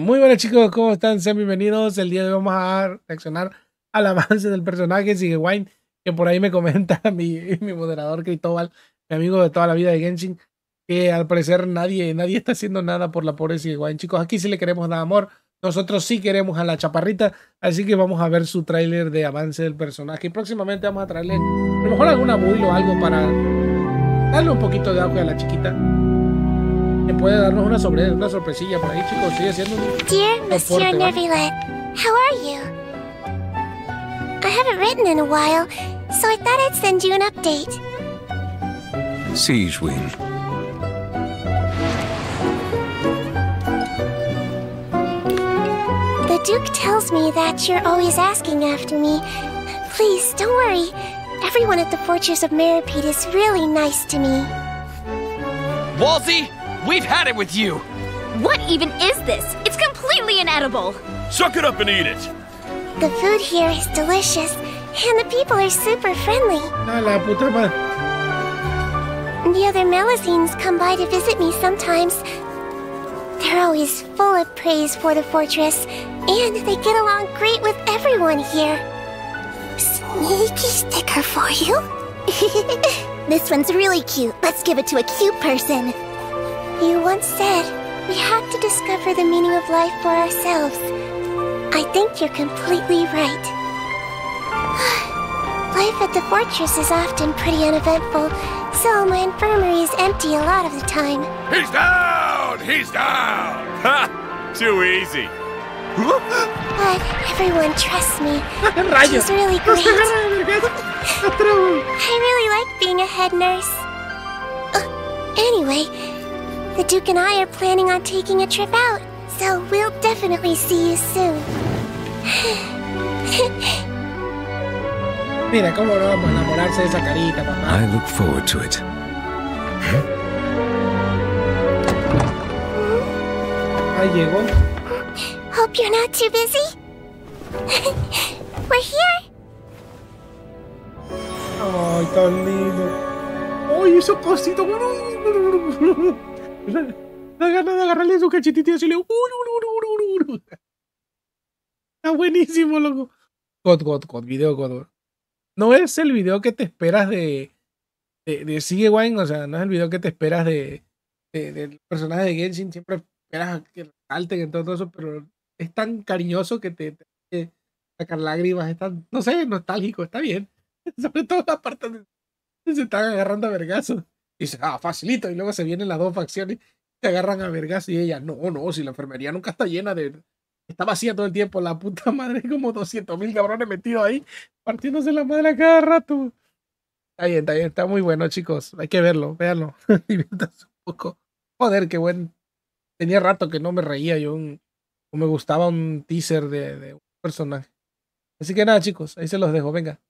Muy buenas chicos, ¿cómo están? Sean bienvenidos. El día de hoy vamos a reaccionar al avance del personaje Wine, que por ahí me comenta mi, mi moderador Cristóbal, mi amigo de toda la vida de Genshin, que al parecer nadie, nadie está haciendo nada por la pobre Wine. Chicos, aquí sí le queremos dar amor. Nosotros sí queremos a la chaparrita, así que vamos a ver su tráiler de avance del personaje. Y próximamente vamos a traerle a lo mejor alguna build o algo para darle un poquito de auge a la chiquita puede darnos una, sobre, una sorpresilla por ahí, chicos. Estoy haciendo un. Dear Monsieur Neuvillette, how are you? I haven't written in a while, so I thought I'd send you an update. Sigewinne. The Duke tells me that you're always asking after me. Please, don't worry. Everyone at the Fortress of Meropide is really nice to me. Walsey, We've had it with you! What even is this? It's completely inedible! Suck it up and eat it! The food here is delicious, and the people are super friendly. la puta madre. The other Melusines come by to visit me sometimes. They're always full of praise for the fortress, and they get along great with everyone here. Sneaky sticker for you. this one's really cute. Let's give it to a cute person. You once said we have to discover the meaning of life for ourselves. I think you're completely right. life at the fortress is often pretty uneventful, so my infirmary is empty a lot of the time. He's down! He's down! Ha! Too easy. but everyone trusts me. She's really great. I really like being a head nurse. Uh, anyway, the Duke and I are planning on taking a trip out, so we'll definitely see you soon. Mira cómo no vamos a enamorarse de esa carita, papá. I look forward to it. Ahí llegó. Hope you're not too busy. We're here. Ay, tan lindo. Ay, ese cosito. Ganas de agarrarle su cachetito y decirle. Está buenísimo, loco. God, God, God, video God. No es el video que te esperas de. de, de Sigue Wine, o sea, no es el video que te esperas de, de, del personaje de Genshin. Siempre esperas que salten en todo eso, pero es tan cariñoso que te, te sacar lágrimas. Es tan, no sé, nostálgico, está bien. Sobre todo la parte donde se están agarrando a vergazos. Y dice, ah, facilito. Y luego se vienen las dos facciones, se agarran a vergas y ella, no, no, si la enfermería nunca está llena de. Está vacía todo el tiempo, la puta madre, como 200 mil cabrones metidos ahí, partiéndose la madre a cada rato. Está bien, está bien, está muy bueno, chicos. Hay que verlo, véanlo. Diviértanse un poco. Joder, qué buen. Tenía rato que no me reía yo un... o me gustaba un teaser de, de un personaje. Así que nada, chicos, ahí se los dejo, venga.